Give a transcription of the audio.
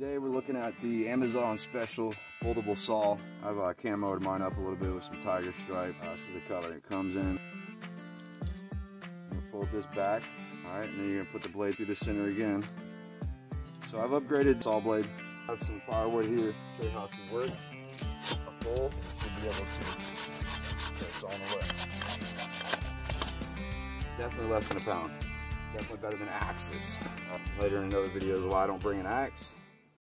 Today we're looking at the Amazon Special foldable saw. I've uh, camoed mine up a little bit with some tiger stripe. Uh, this is the color it comes in. fold this back, all right, and then you're gonna put the blade through the center again. So I've upgraded saw blade. I have some firewood here to show you how it should work. A pole should be able to get saw away. Definitely less than a pound. Definitely better than axes. Uh, later in another video why I don't bring an axe.